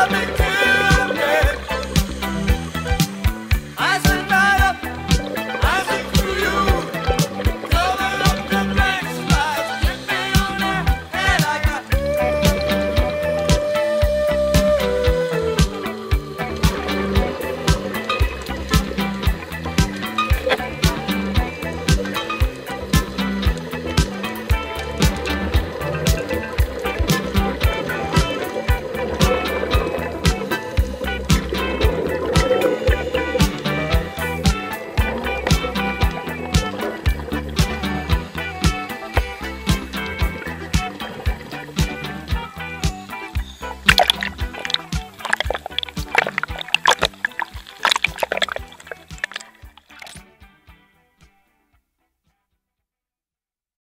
I've been